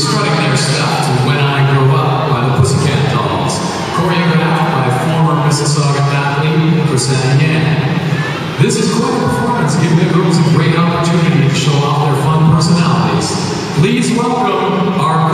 strutting their stuff to When I Grow Up by the Pussycat Dolls, choreographed by former Mississauga athlete Chrisette Yan. This is quite a performance, giving the girls a great opportunity to show off their fun personalities. Please welcome our